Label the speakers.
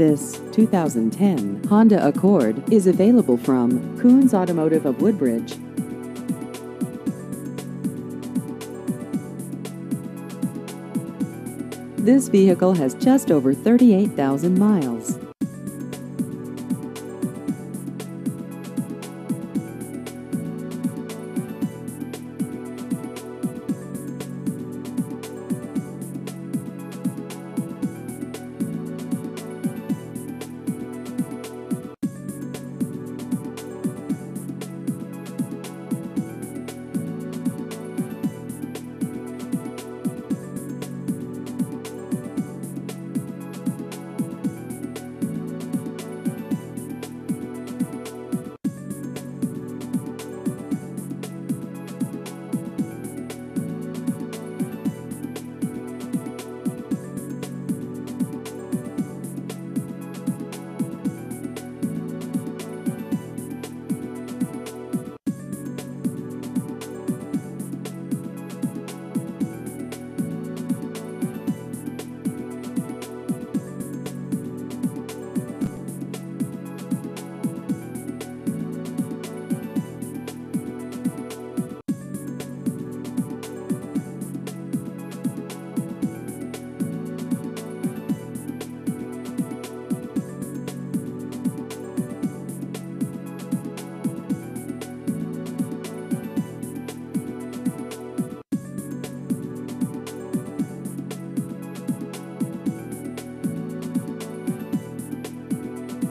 Speaker 1: This 2010 Honda Accord is available from Koons Automotive of Woodbridge. This vehicle has just over 38,000 miles.